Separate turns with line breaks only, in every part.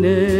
が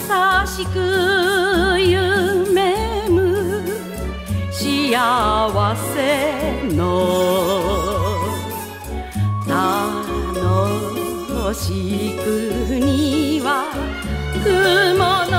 優しく夢む幸せの楽しくには雲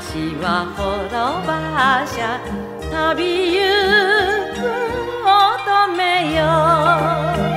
足は滅ばしゃ旅行く乙女よ。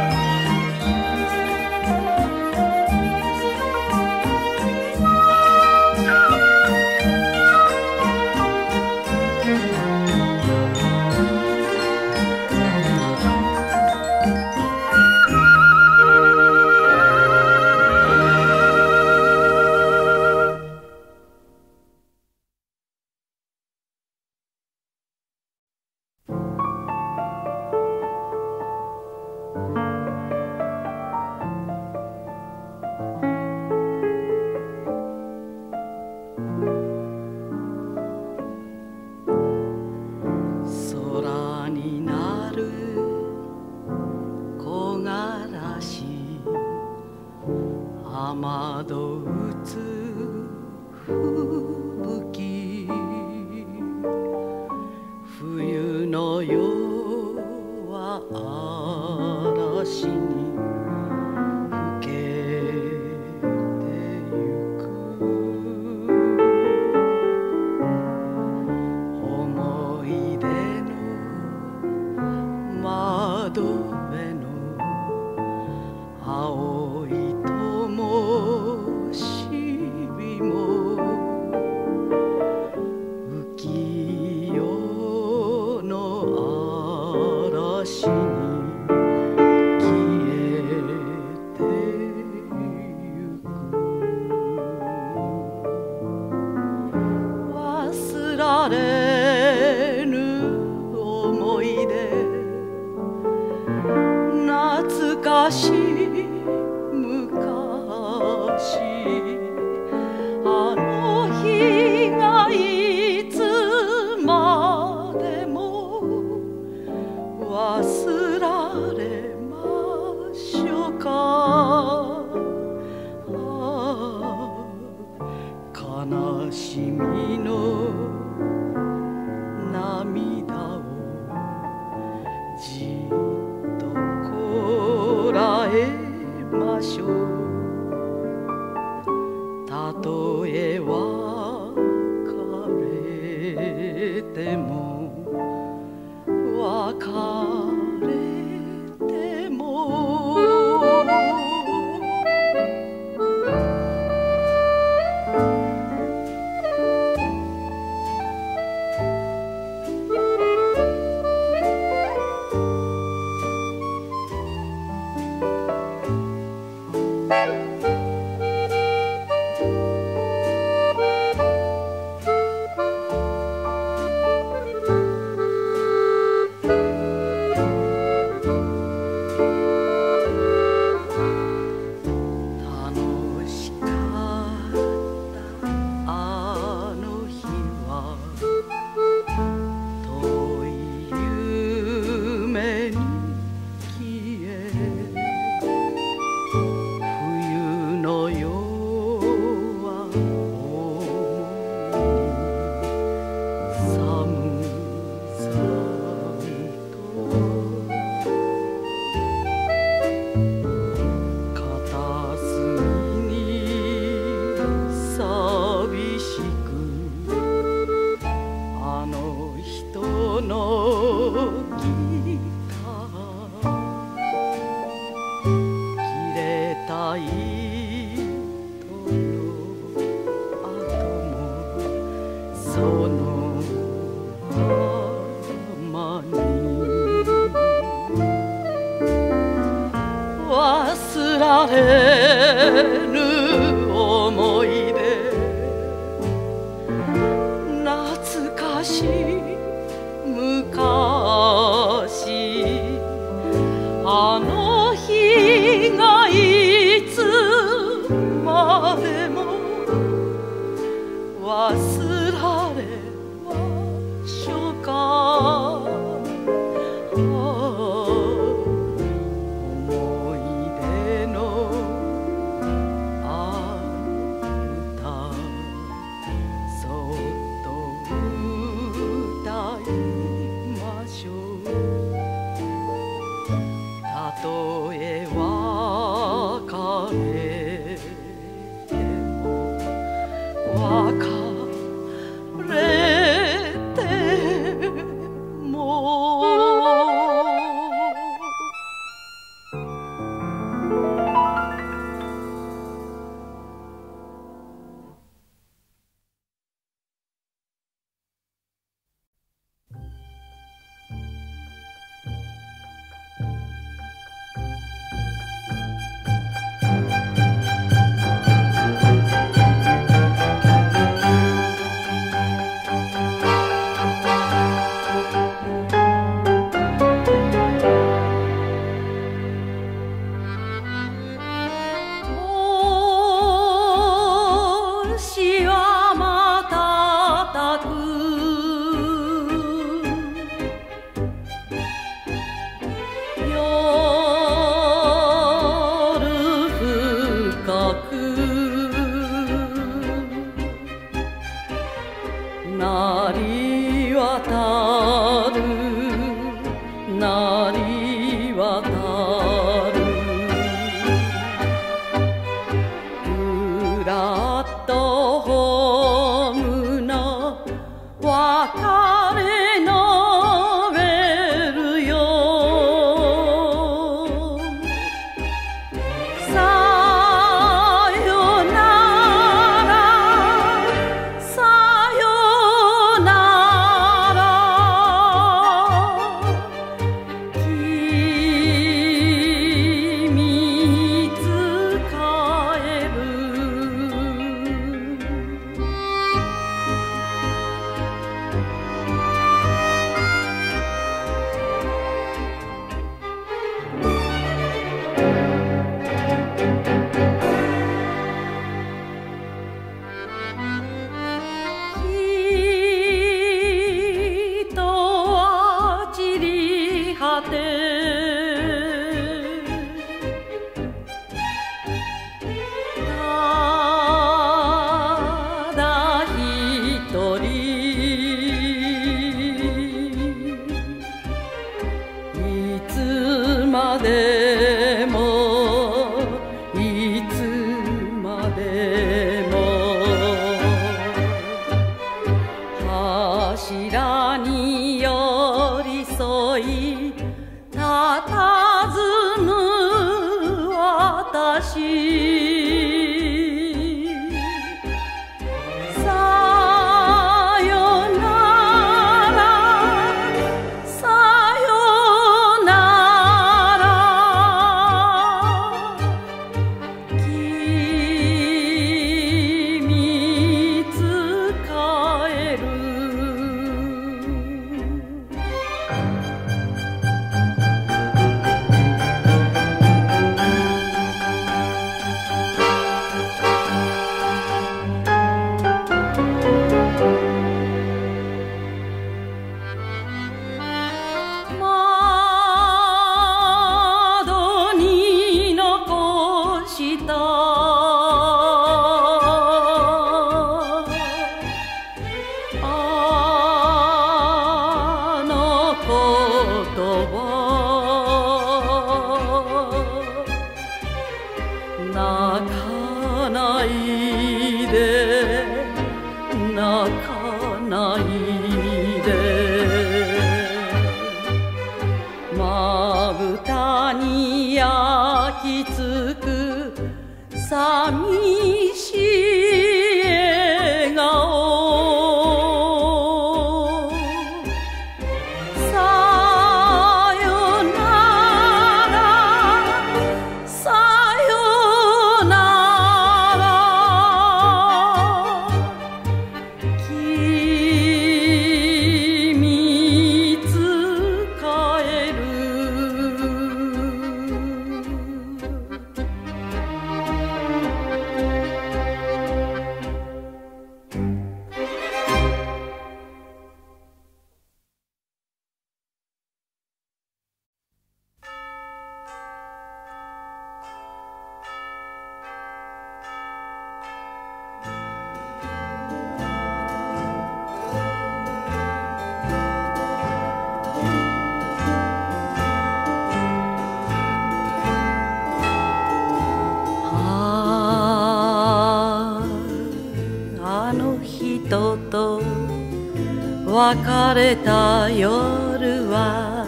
別れた夜は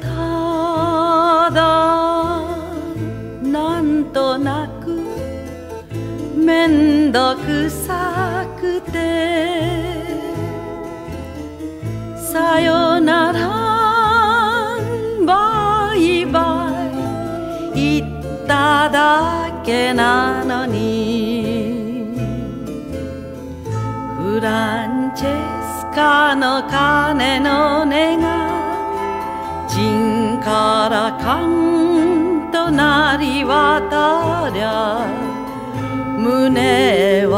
ただなんとなくめんどくさくてさよならバイバイ言っただけなのにフランチェスカの鐘の音が陣からカンと鳴り渡りゃ胸は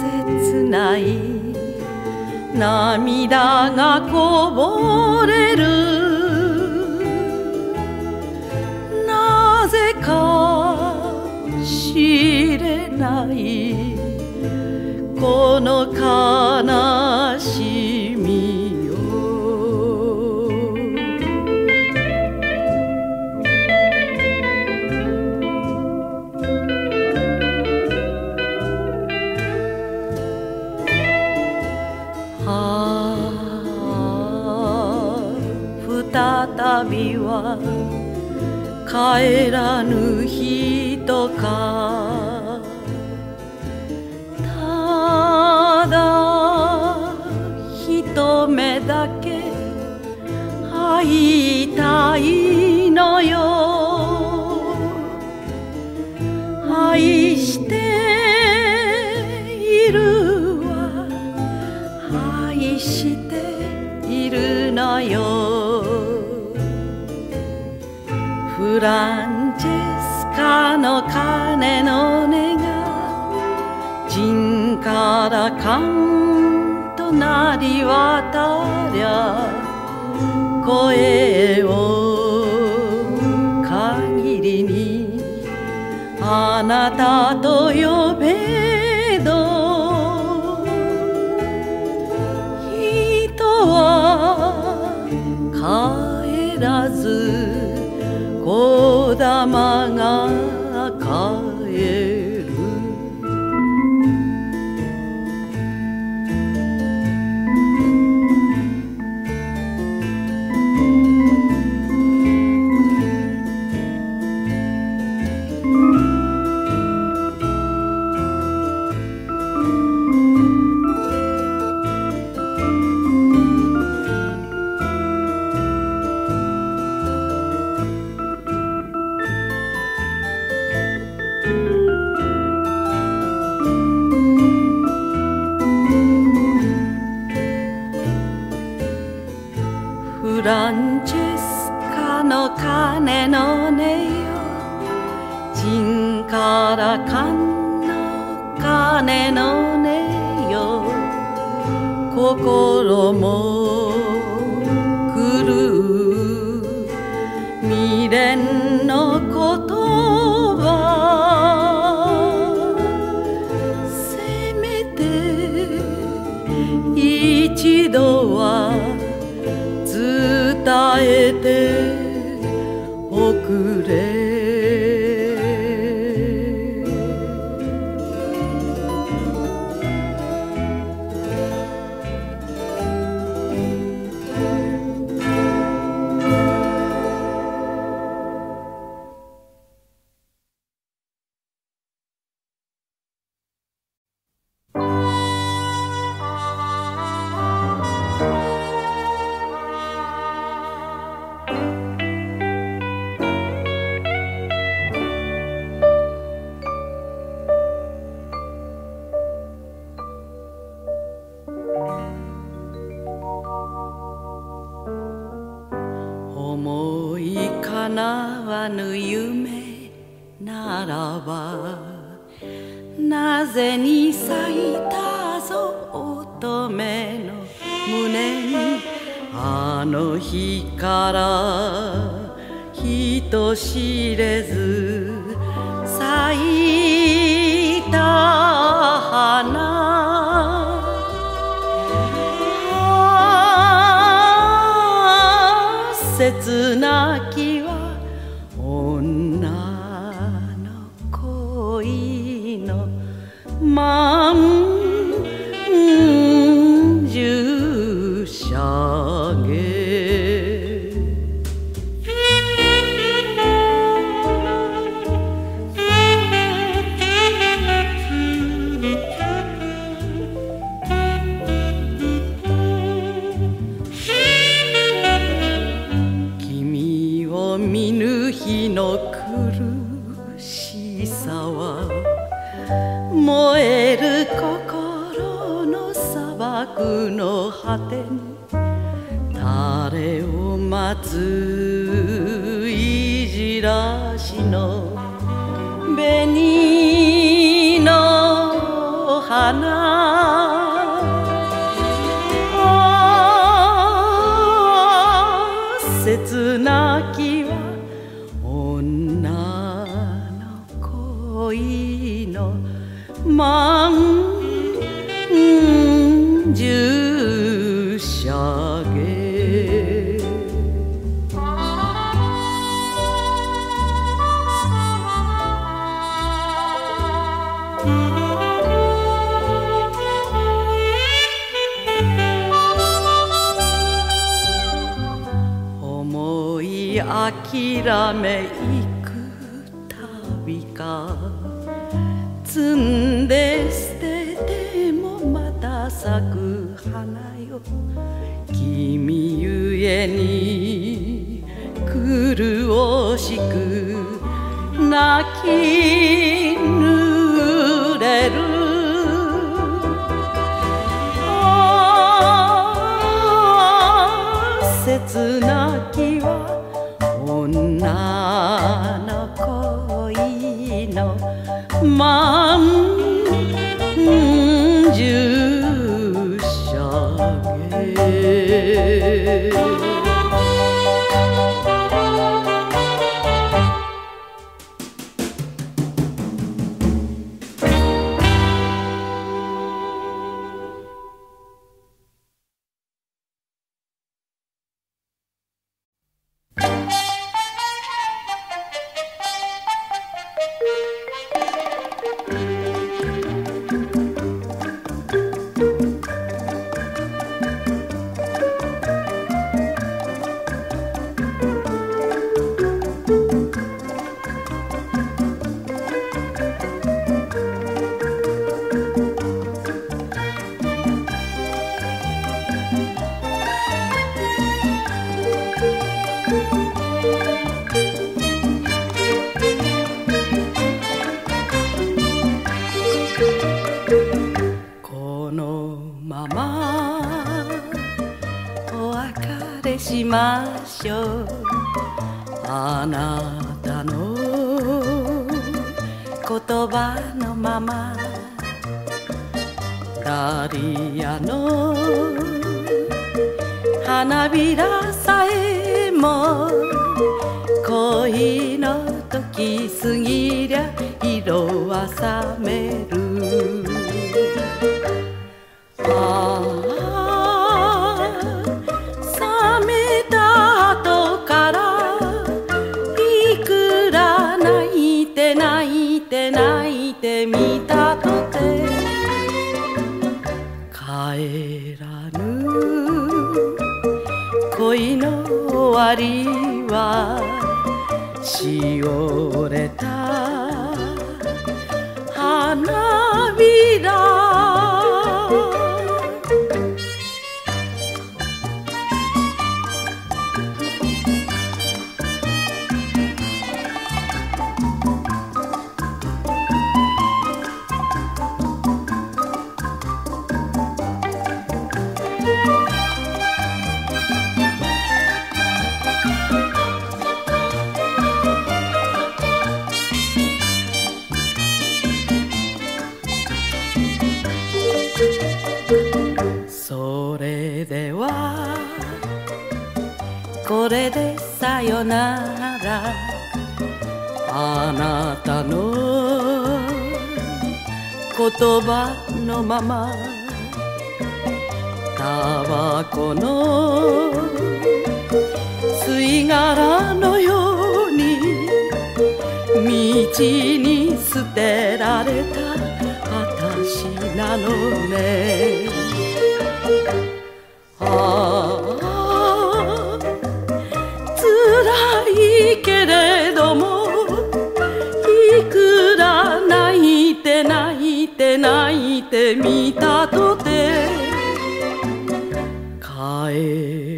切ない涙がこぼれる。なぜか知れない。この悲しみをああ再びは帰らぬ人か。一目だけ会いたいのよ。愛しているわ。愛しているのよ。フランチェスカの鐘の音が陣からカンと鳴り渡りゃ声を限りにあなたと呼べど。人は帰らずこだまが女の恋のまんま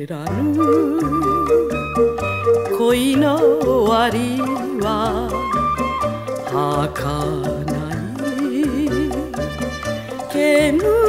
らぬ。恋の終わりは儚い。煙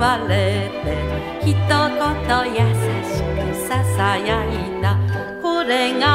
われて一言優しくささやいた。これが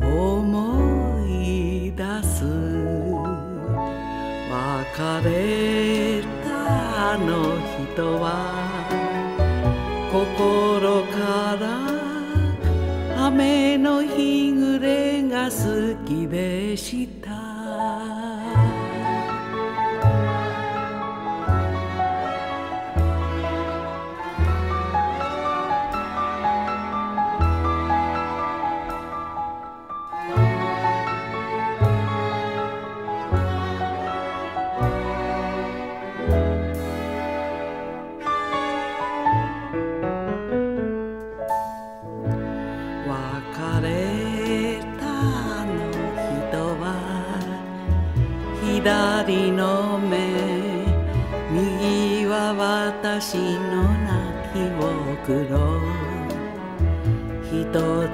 思い出す。別れたの人は心から雨の日暮れが好きでした。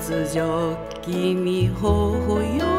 突如君ほほよ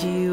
you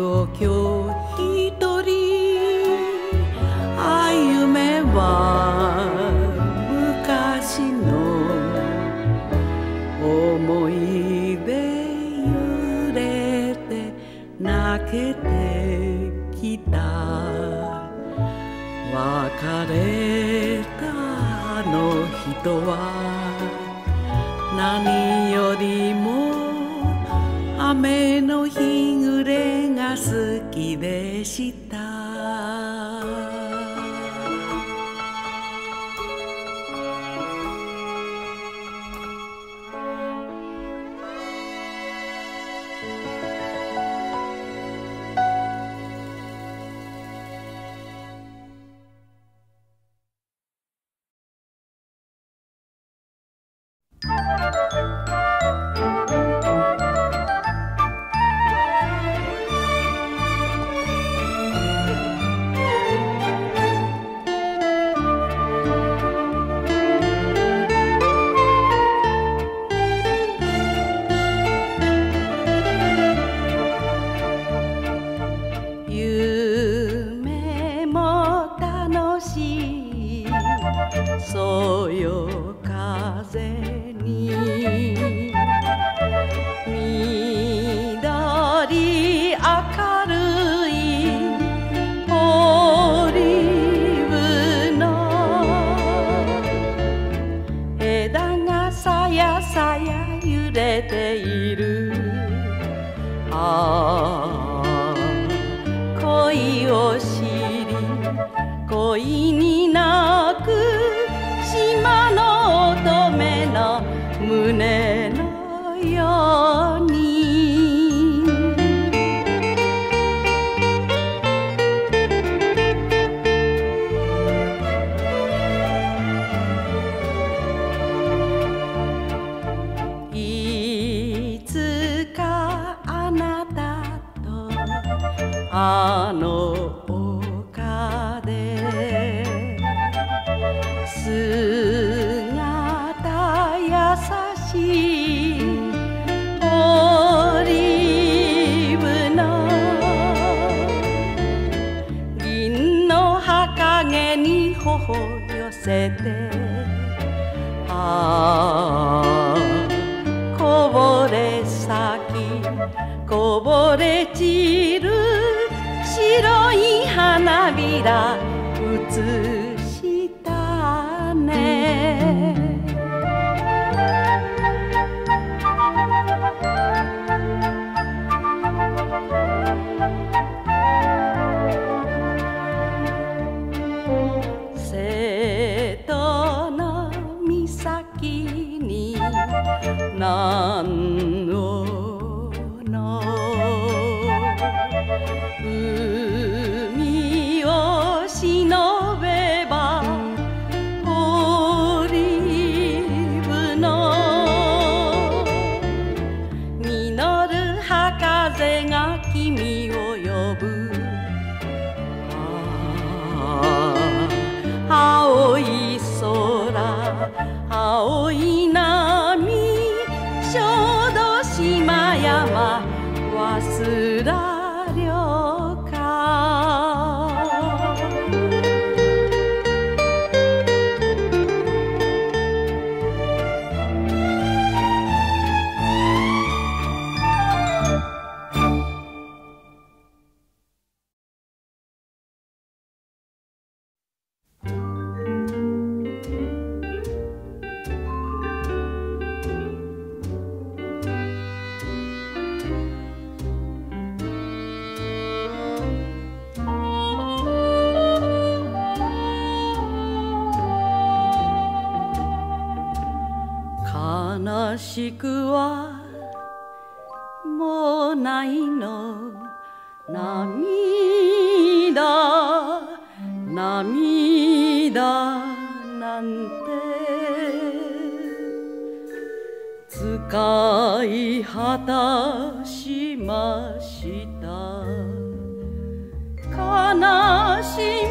ました。悲しみ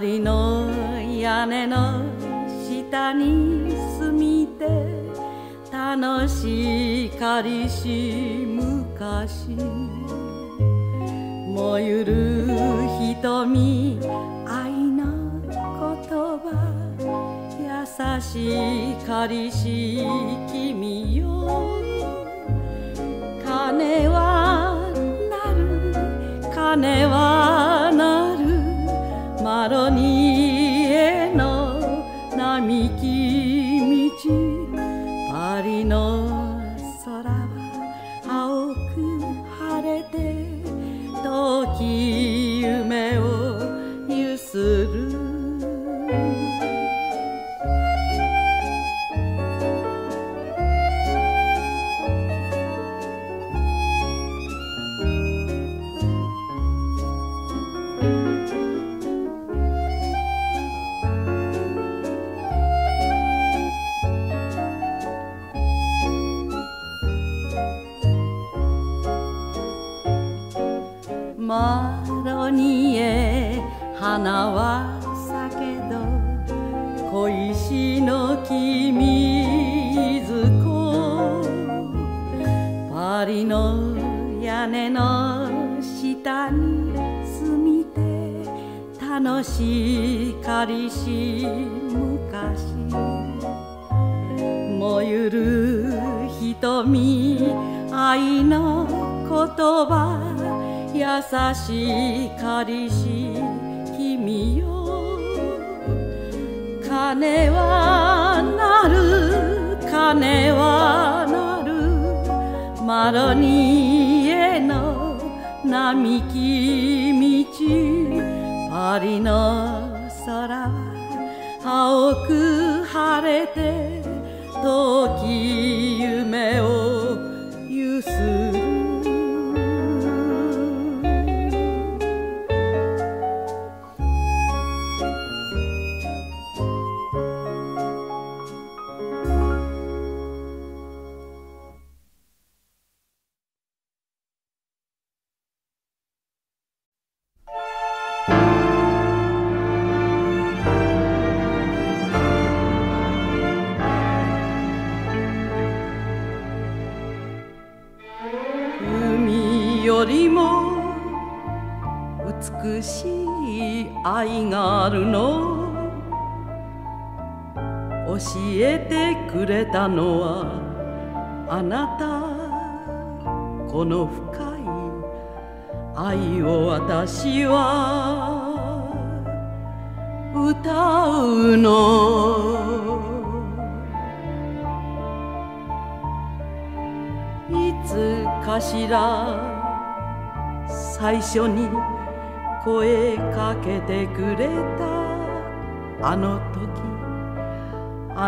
の屋根の下に住みて楽しかりし昔。燃ゆる瞳愛の言葉。優しかりし君よ。金はなる金は 사랑이의 너 남이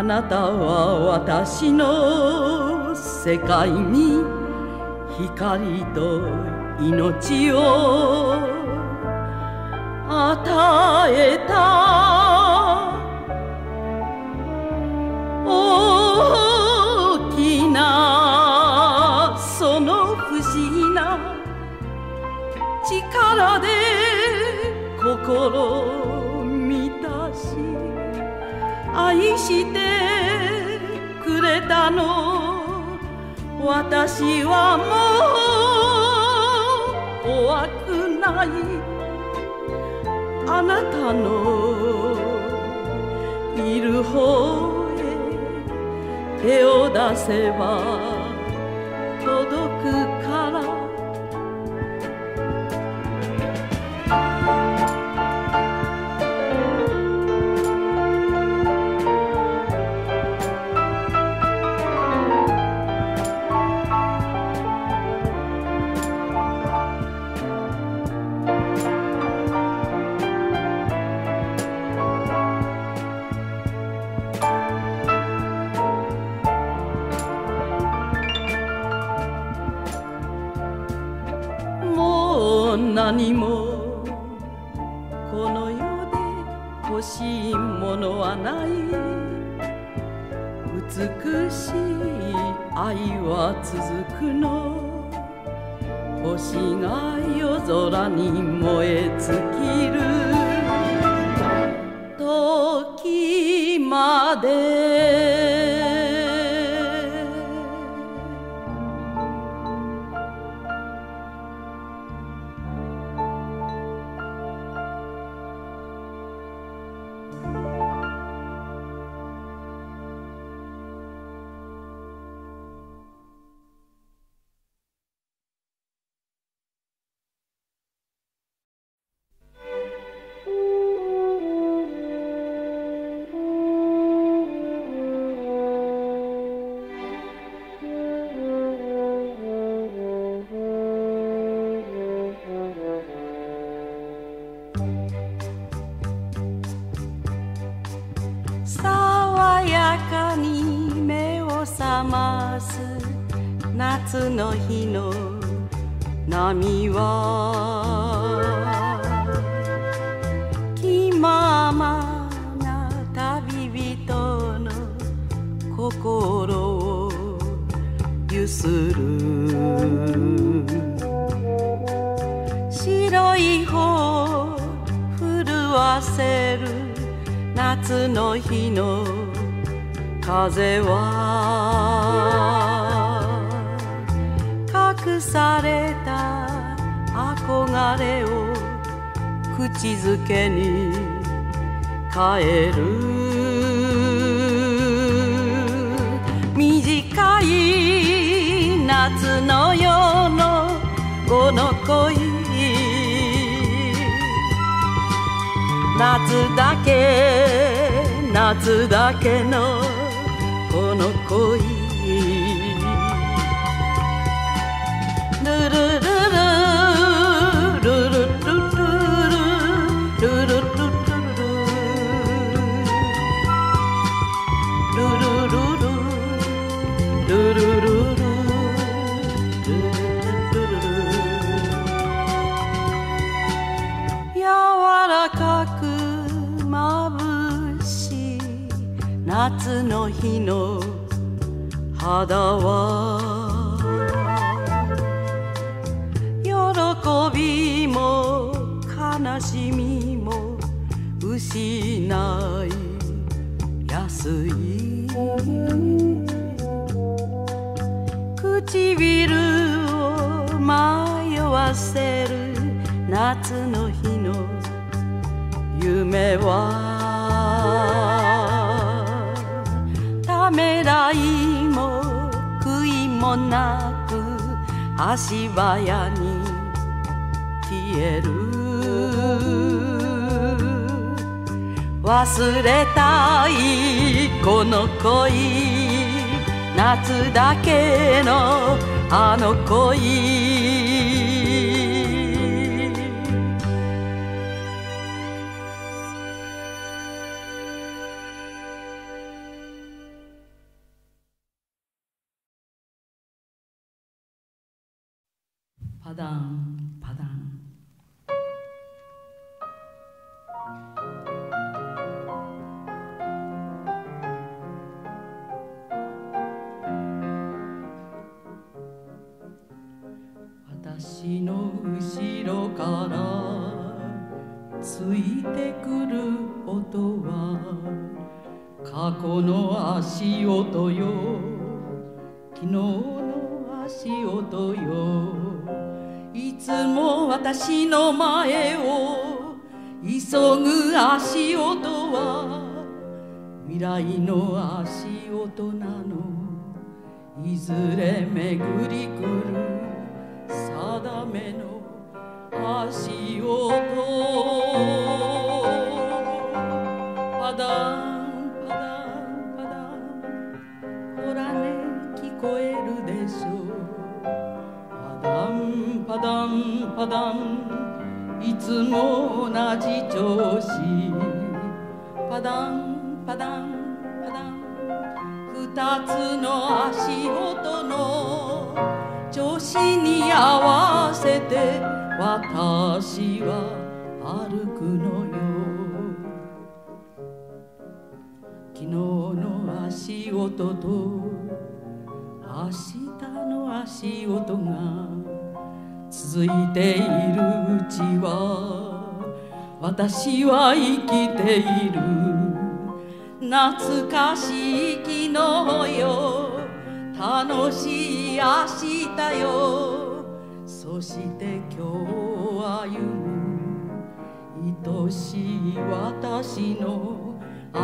あなたは私の世界に光と命を与えた。大きなその不思議な力で心を満たし愛してたの。私はもう怖くない。あなたのいる方へ手を出せば届くから。你の恋足音なの。いずれ巡り来る定めの足音。パダンパダンパダン。ほらね聞こえるでしょう。パダンパダンパダン。いつも同じ調子。パダンパダン。二つの足音の調子に合わせて私は歩くのよ昨日の足音と明日の足音が続いているうちは私は生きている。懐かしい昨日よ。楽しい明日よ。そして今日歩む愛しい私の歩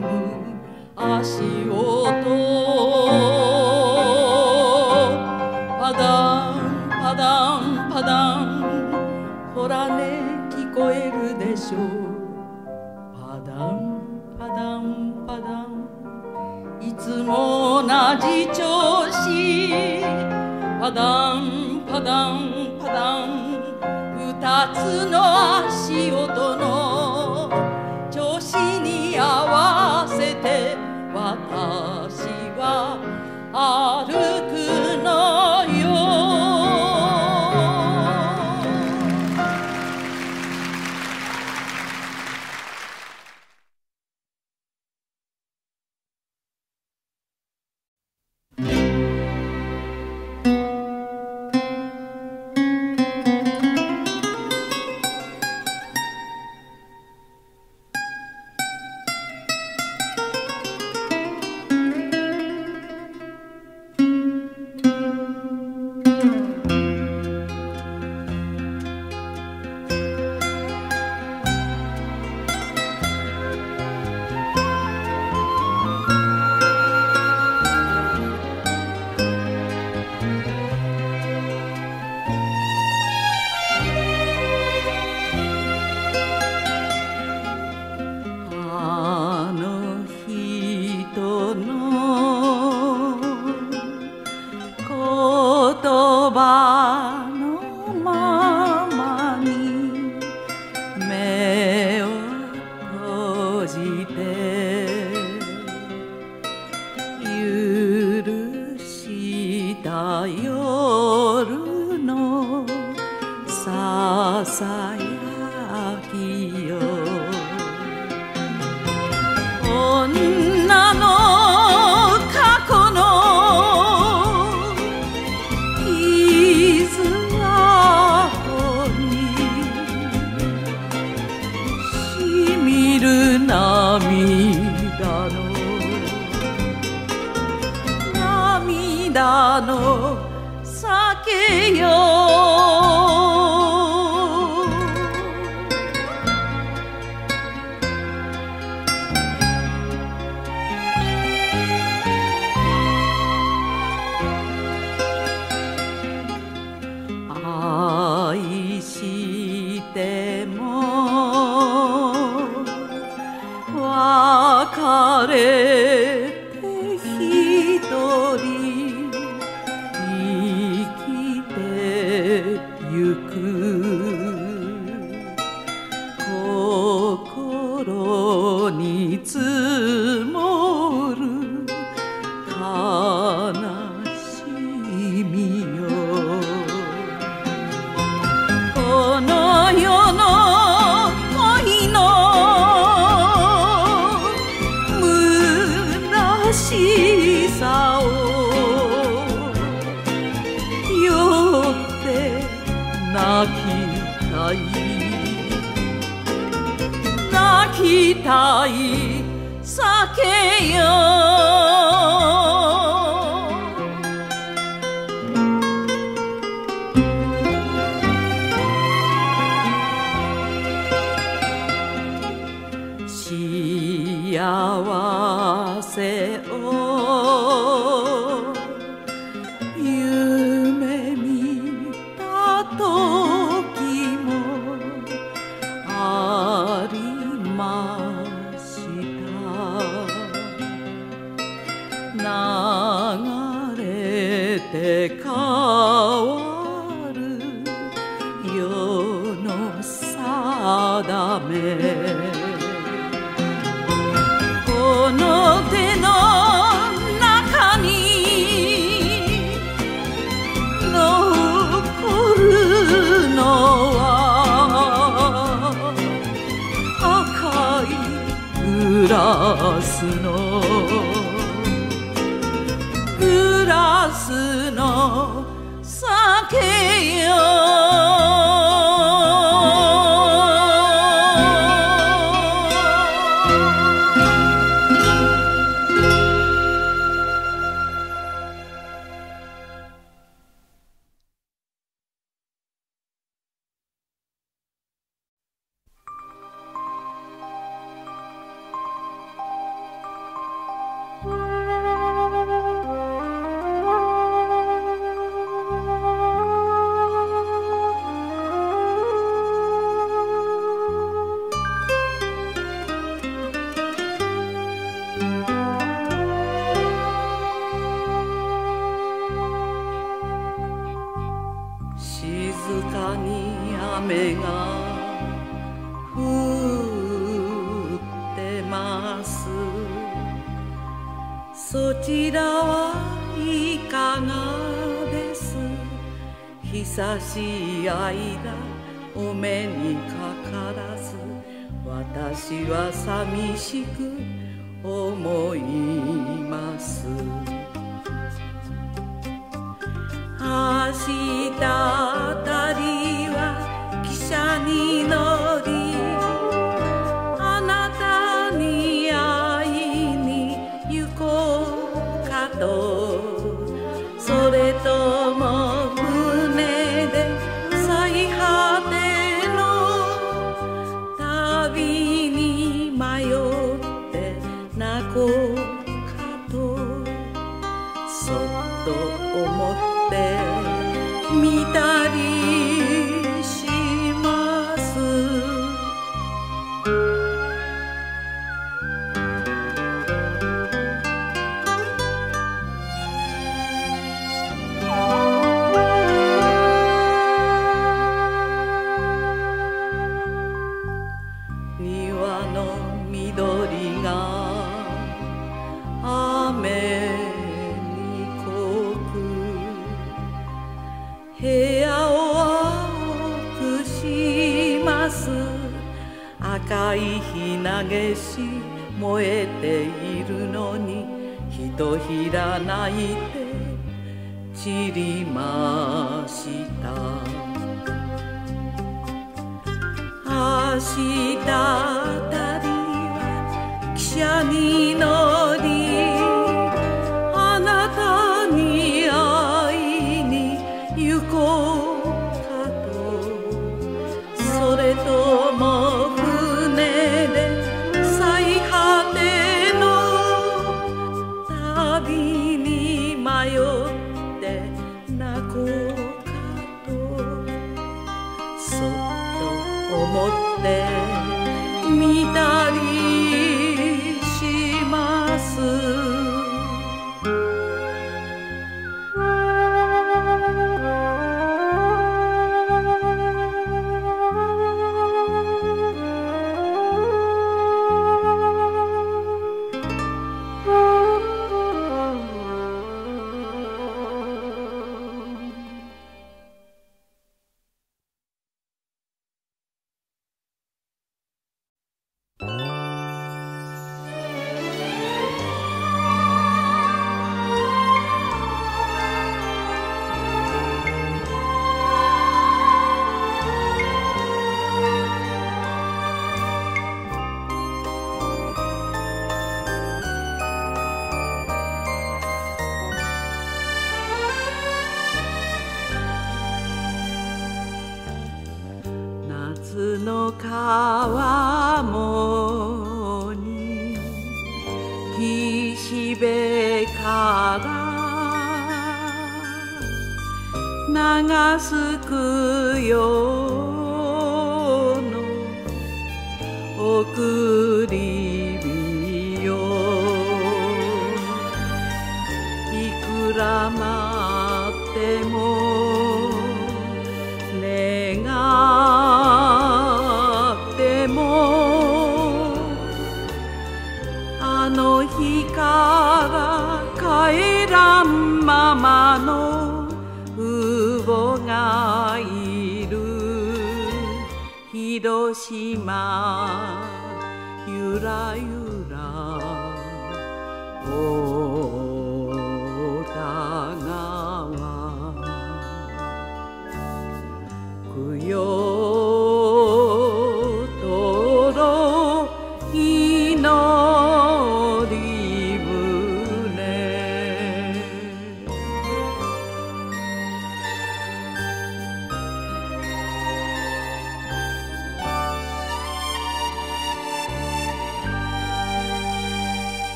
む足音。パダンパダンパダン。ほらね聞こえるでしょう。同じ調子。パダンパダンパダン二つの足音の調子に合わせて私は歩くい。泣きたい。酒よ部屋を青くします。赤いひなげし燃えているのに人とひら泣いて散りました。明日あたりは汽車に乗り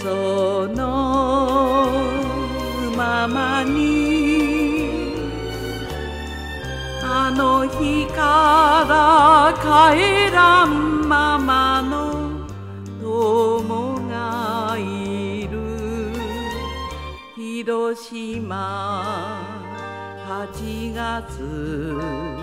そのままにあの日から帰らんままの友がいる。広島8月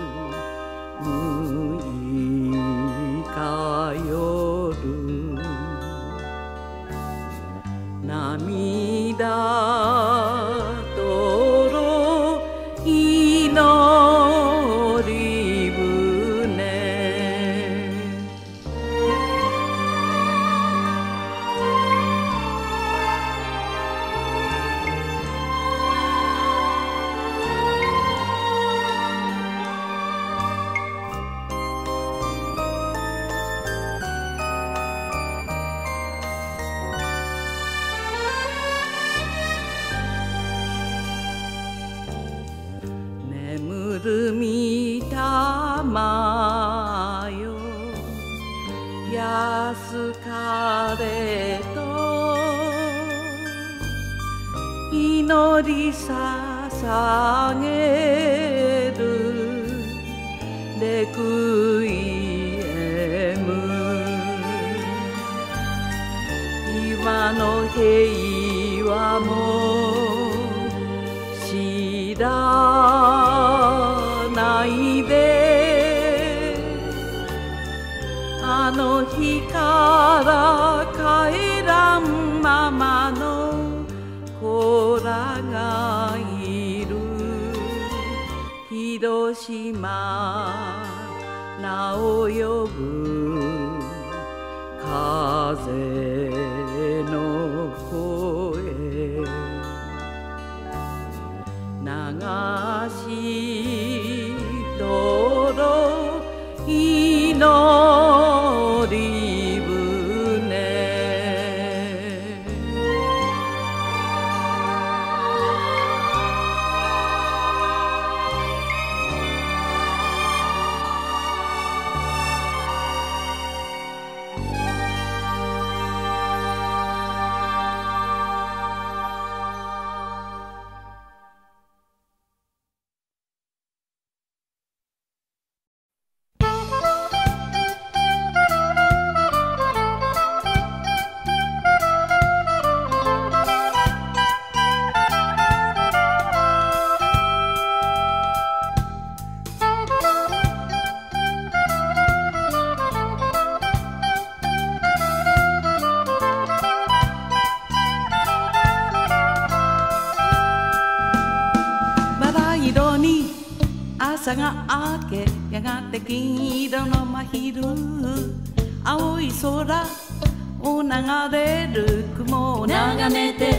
を流れる雲を眺めて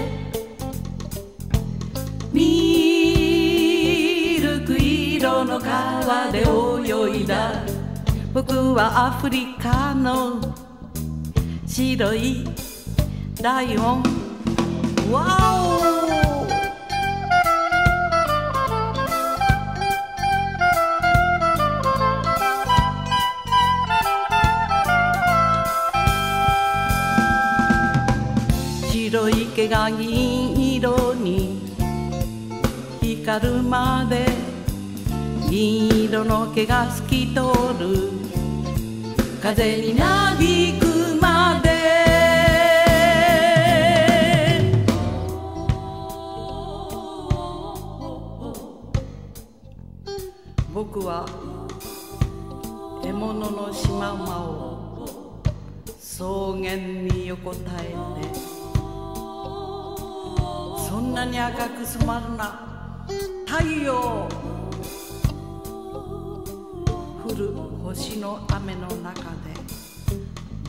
ミルク色の川で泳いだ僕はアフリカの白いライオンわが銀色に光るまで銀色の毛が透き通る風になびくまで。僕は獲物のシマウマを草原に横たえてんなに赤く染まるな。太陽降る星の雨の中で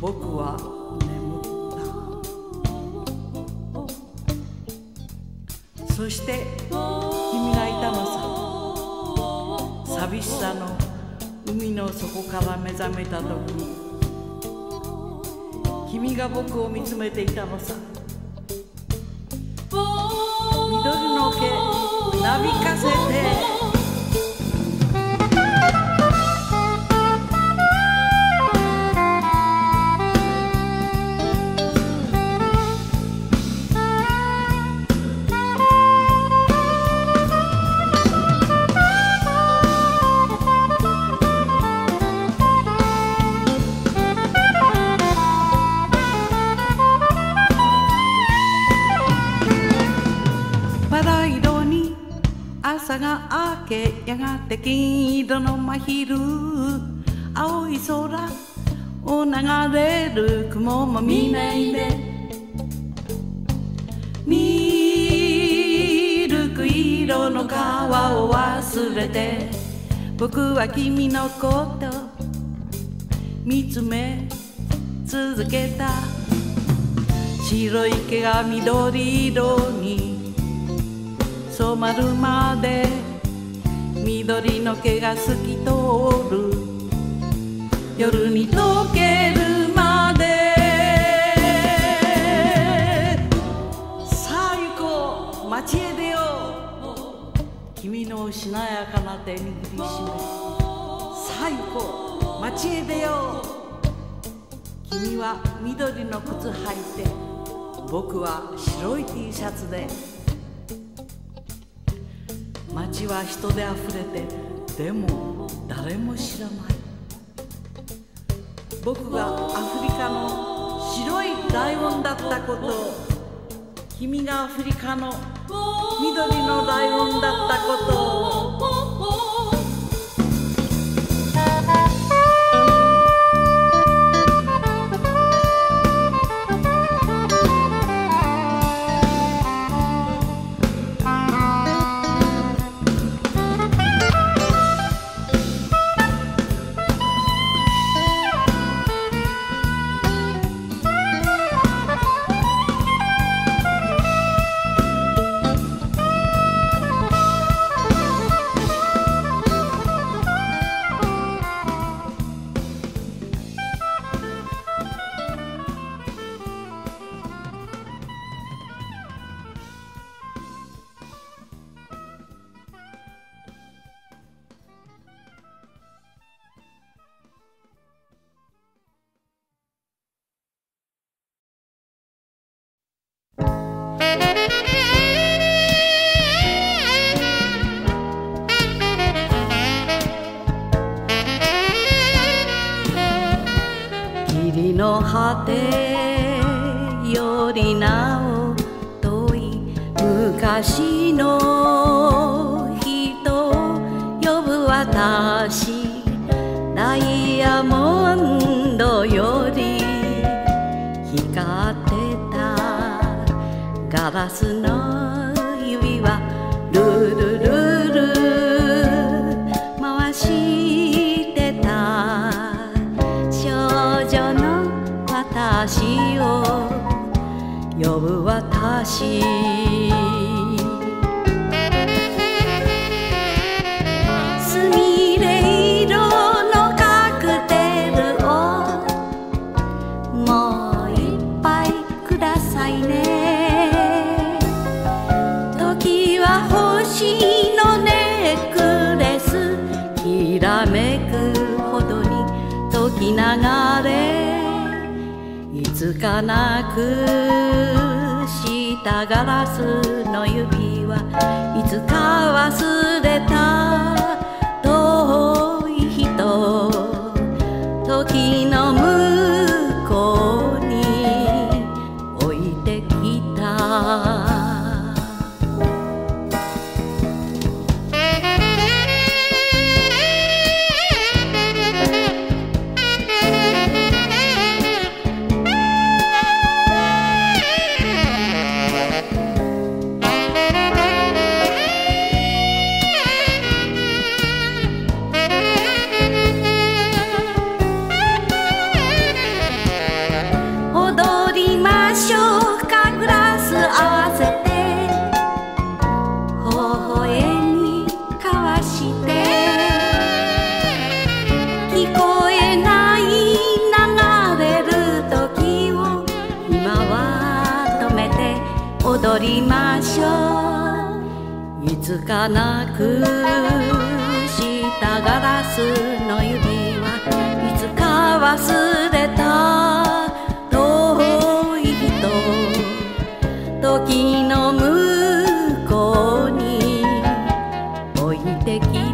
僕は眠った。そして君がいたのさ。寂しさの海の底から目覚めた時君が僕を見つめていたのさ。びかせて。金色の真昼青い空を流れる雲も見ないで。ミルク色の川を忘れて僕は君のこと見つめ続けた。白い毛が緑色に染まるまで緑の毛が透き通る。夜に溶けるまで。さあ行こう。街へ出よう。君のしなやかな手握りしめさあ行こう。街へ出よう。君は緑の靴履いて。僕は白い T シャツで。街は人であふれてでも誰も知らない。僕がアフリカの白いライオンだったことを君がアフリカの緑のライオンだったこと。を te you.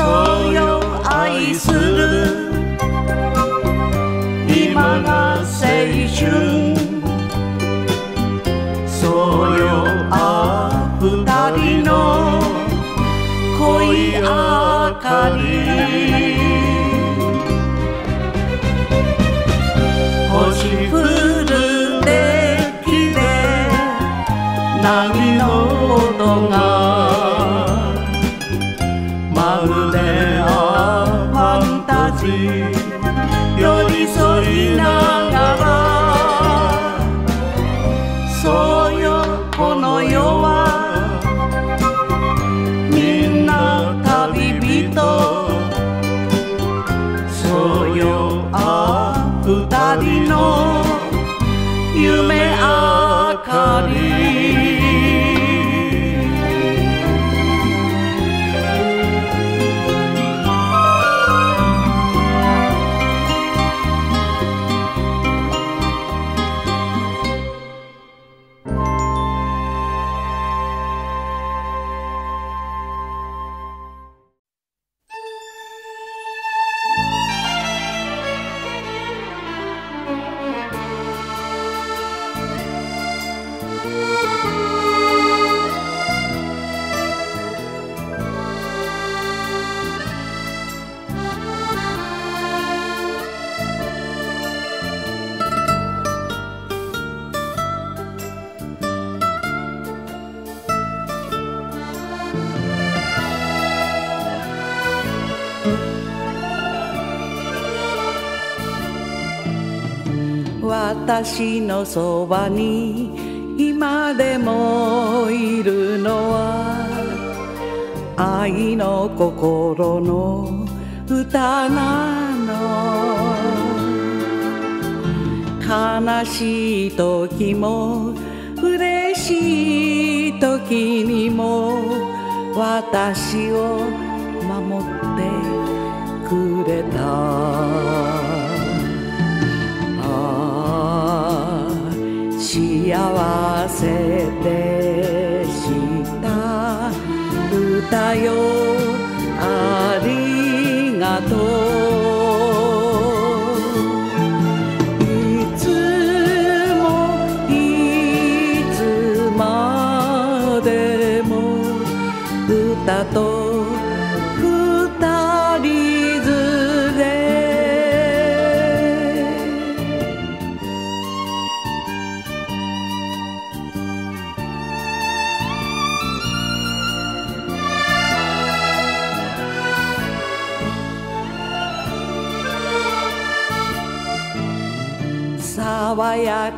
所有爱与死。ばに今でもいるのは愛の心の歌なの。悲しい時も嬉しい時にも私を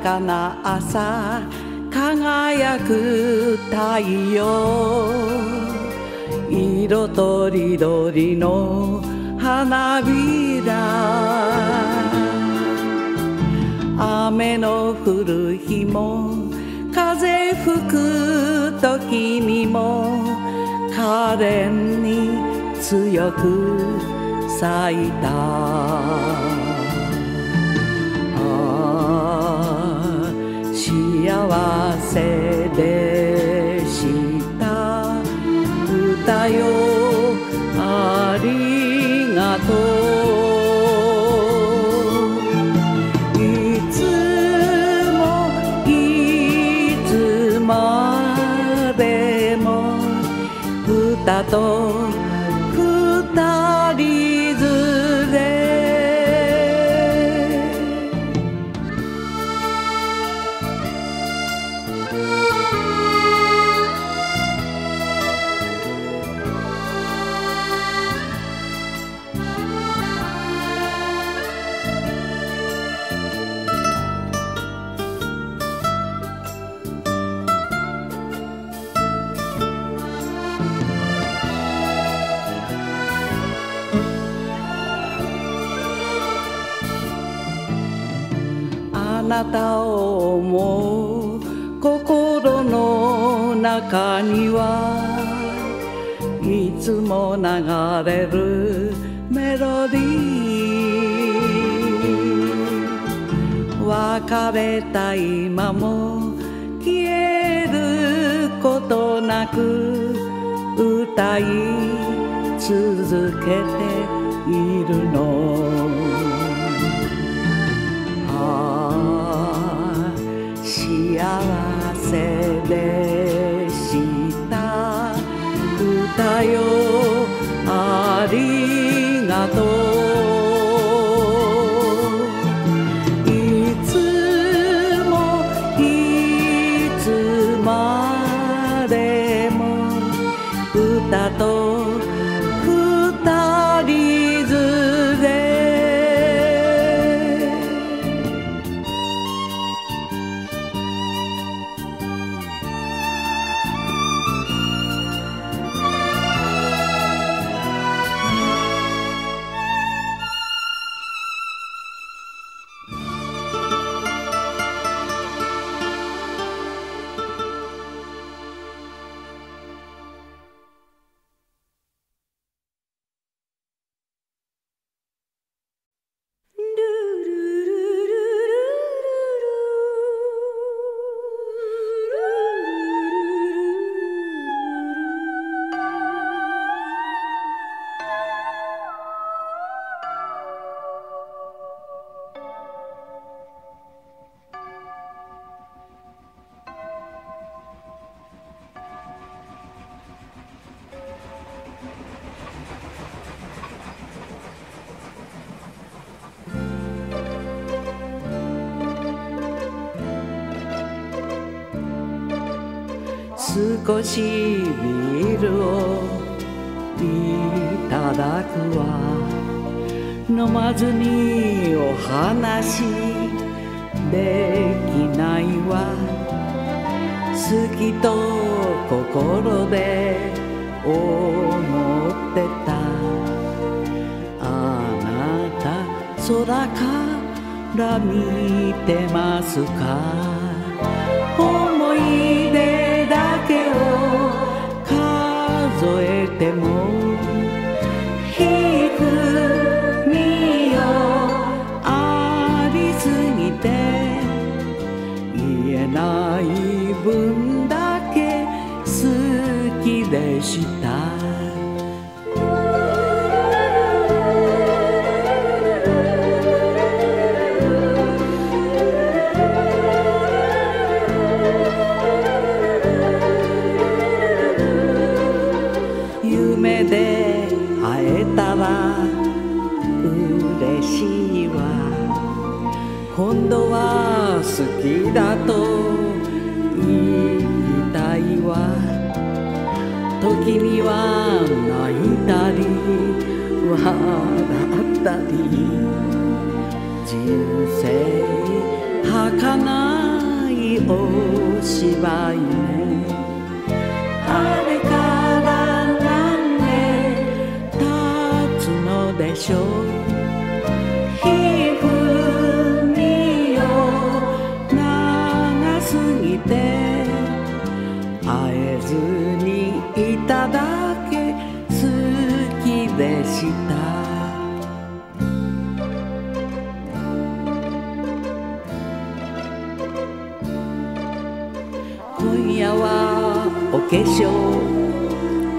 かな朝輝く太陽。色とりどりの花びら。雨の降る日も風吹く時にも可憐に強く咲いた。幸せでした。歌よ。ありがとう。たを思う心の中にはいつも流れるメロディー。別れた今も消えることなく歌い続けているの。好きと心で思ってた。あなた空から見てますか？思い出だけを数えてもした。夢で会えたら嬉しいわ。今度は好きだとは泣いたり笑ったり人生儚いお芝居ね。あれから何年経つのでしょう？粧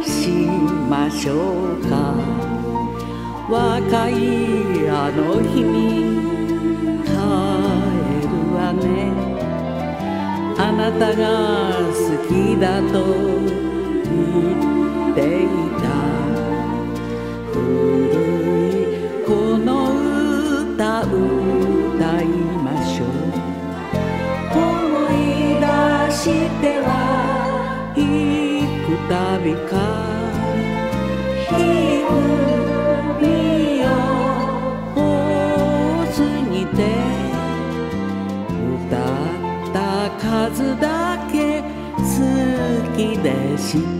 しましょうか。若いあの日に帰るわね。あなたが好きだと言ってい行くたびかひるみを多すぎて歌った数だけ好きでした。